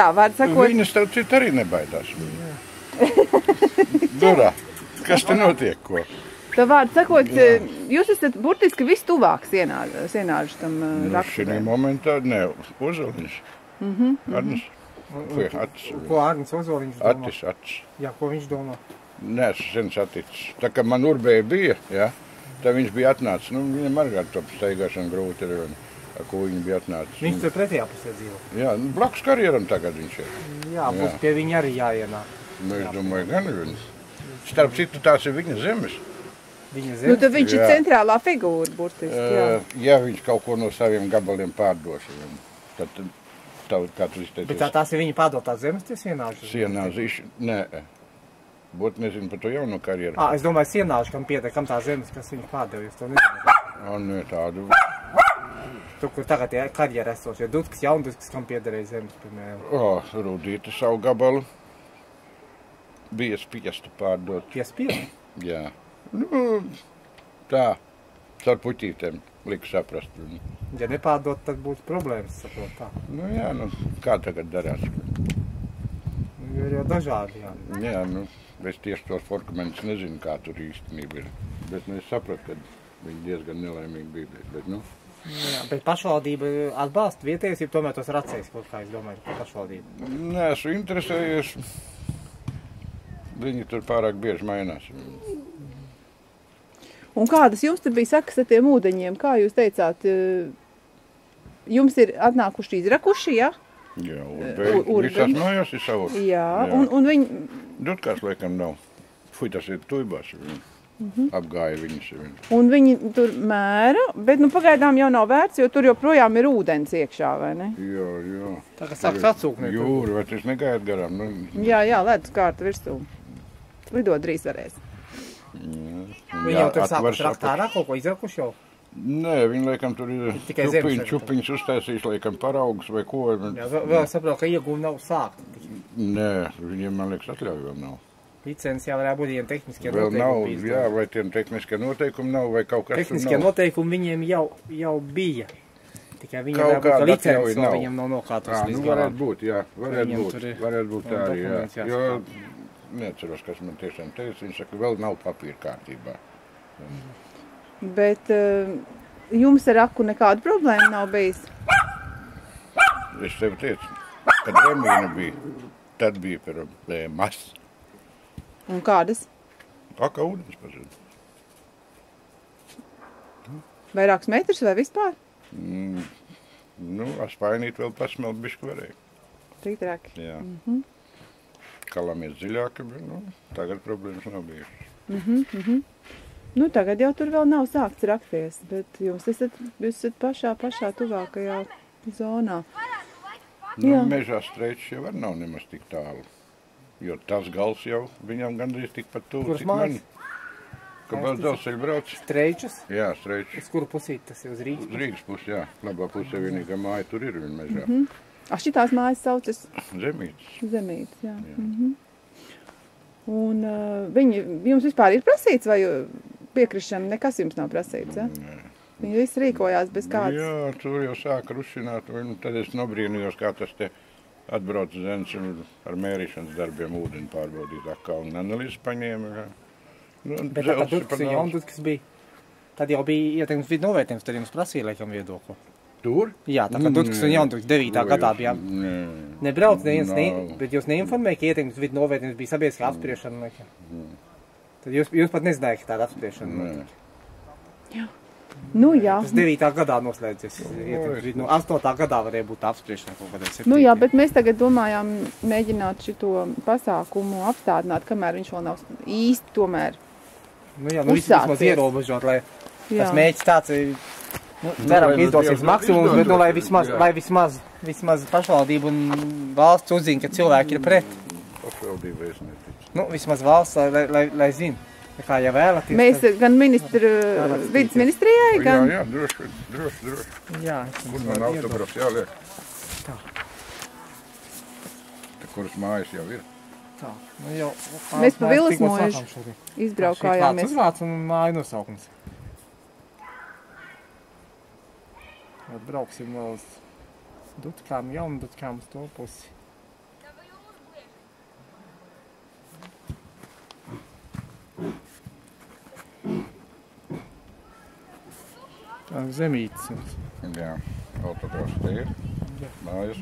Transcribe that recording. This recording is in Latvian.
tā, var sakot, Viņa starp citu arī nebaidās. Durā. Kas te notiek? Ko? tā vārdu sakot, eh, jūs esat burtiski vistuvāk sienā- sienāžu tam eh, Nu, šī raksturiem. momentā ne uzoliņš. Mhm, Arnis. Fui, acis. Ko Arnis Ozoliņš domā? Atis, atis. Jā, ko viņš domā? Nē, es sen saticis. Tā kā man urbēja bija, ja, tad viņš bija atnācis. Nu, viņam arī ar to steigāšanu grūti ir. un Ar ko viņi bija atnācis. Viņš tur pretējā pusē dzīvo. Jā, nu, blakus karjeram tagad viņš ir. Jā, būs Jā. pie viņa arī jāienāk. Nu, es domāju, gan viņš. Starp citu, tās ir viņa zemes. Viņa Nu, zem. tad viņš ir Jā. centrālā figūra, burtiski. Jā. Uh, ja viņš kaut ko no saviem gabaliem pārdos, tad, tad tā, kā tu Bet tā, izteicies, tās ir viņa pārdotās zemes, tie sienāži. sienā zīši, nē, būtu nezinu par to jauno karjeru. Ah, es domāju, sienāži, kam pieder, kam tā zemes, kas viņa pārdeva, jūs to nezināt. O, nē, tādu. Tu, kur tagad ir karjera esošie, Dutkas, Jaunduskas, kam piederēja zemes, piemēram. O, Rudīte savu gabalu bija spiesta pārdot. Piespiedu. Jā. Nu, tā, ar puķītēm liku saprast. Ja nepārdot, tad būtu problēmas, saprot tā. Nu, jā, nu, kā tagad darās? Nu, Ir jau dažādi, jā. Jā, nu, es tieši tos dokumentus nezinu, kā tur īstenībā ir. Bet nu, es sapratu, ka viņi diezgan nelaimīgi bija. Bet, bet, nu, jā. Bet pašvaldība atbalsta vietējais, ja tomēr tos racēs kaut kā, es domāju, ka pašvaldība. Nē, esmu interesējies. Viņi tur pārāk bieži mainās. Un kādas jums tur bija sakas ar tiem ūdeņiem? Kā jūs teicāt, eh, jums ir atnākuši izrakuši, ja? Jā, U- un ūdens. visās mājās ir savs. Jā, un, un viņi, Dutkās laikam nav. Fui, tas ir tuibās. Viņi Mhm. apgāja viņus. Un viņi tur mēra, bet nu pagaidām jau nav vērts, jo tur joprojām ir ūdens iekšā, vai ne? Jā, jā. Tā kā sāks atsūknēt. Jūra, vai tas negaiet garām? Nu, Jā, jā, ledus kārta virsū. Lidot drīz varēs. Viņi jau tur atvers sākuši rakt apakš- ārā kaut ko izrakuši jau. Nē, viņi laikam tur ir Tikai zemes čupiņš, uztaisījis, laikam paraugus vai ko. Jā, vēl, vēl saprotu, ka iegūmi nav sākti. Nē, viņiem, man liekas, atļauj vēl nav. Licences jau varētu būt tehniskie Vēl nav, noteikumi. bijis. jā, vai tiem tehniskie noteikumi nav, vai kaut kas Tehniskie tur nav. noteikumi viņiem jau, jau bija. Tikai viņiem Kaut kāda licences atļauja vēl nav. viņiem nav nokārtos Jā, nu varētu būt, jā, varētu būt, ir varētu būt tā arī, jā. dokuments Jo, neatceros, kas man tiešām teica, viņš saka, vēl nav papīra kārtībā. Bet uh, jums ar aku nekāda problēma nav bijis. Es tev teicu, kad Remīna bija, tad bija problēmas. Un kādas? Kā kā ūdens pazuda. Vairākus metrus vai vispār? Mm, nu, aspainīt vēl pasmelt bišķi varēja. Tik traki. Jā. Mm -hmm. Kalamies dziļāk, bet, nu, tagad problēmas nav bijušas. Mhm, mhm. Nu, tagad jau tur vēl nav sākts rakties, bet jūs esat, jūs esat pašā, pašā tuvākajā zonā. Nu, Jā. mežā streičs jau var nav nemaz tik tālu. Jo tas gals jau viņam gandrīz tikpat tuvu, cik man. Kāpēc dzelzceļa brauc? Streičus, Jā, streičs. uz kuru pusīt tas ir uz Uz Rīgas. Rīgas pusi, jā. Labā pusē vienīgā māja tur ir viņa mežā. Mhm. Ah, šitās mājas saucas Zemītes. Zemītes, jā. jā. Mhm. Un uh, viņi, jums vispār ir prasīts, vai piekrišana nekas jums nav prasīts, ja? Nē. Viņi visi rīkojās bez kādas. Jā, tur jau sāka rušināt, un tad es nobrīnījos, kā tas te atbrauc zens un ar mērīšanas darbiem ūdeni pārbaudīt atkal un analīzes paņēma. jā. Nu, Bet tā un daudz. Jaundutkas bija, tad jau bija ieteikums vidu novērtējums, tad jums prasīja laikam viedokli. Tur? Jā, tā kā Dutkas un Nē. Jaundutkas 9. Vai gadā jūs- bija. Nē. Nebrauc neviens, ne, bet jūs neinformēja, ka ieteikums vidu novērtējums bija sabiedriskā apspriešana. Tad jūs, jūs pat nezinājāt, ka tāda apspriešana. Notika. Nu jā, Tas 9. gadā noslēdzies. no 8. gadā varēja būt apspriešana kaut kādā 7. nu jā, bet mēs tagad domājām mēģināt šito pasākumu apstādināt, kamēr viņš vēl nav īsti tomēr. Nu jā, nu vismaz ierobežot, lai Jā. tas mēģis tāds ir. Nu, ceram, lai ka nu izdosies maksimums, bet nu, lai vismaz, jā. lai vismaz, vismaz pašvaldība un valsts uzzina, ka cilvēki ir pret. Pašvaldība es neticu. Nu, vismaz valsts, lai, lai, lai, lai zina, kā jau vēlaties. Mēs tad- gan ministru, vidas ministrijai, Jā, gan jā, droši, droši, droši. Jā, Kur man autografs jāliek? Tā. Te kuras mājas jau ir? Tā, nu jau. Mēs pa Vilas tikko mūžu sākām šodien. izbraukājāmies. Uzvārds un māju nosaukums. Brauksim vēl uz dutkām, jaunu dutkām uz to pusi. Tā zemītes. Jā, autokrāsa te ir. Mājas.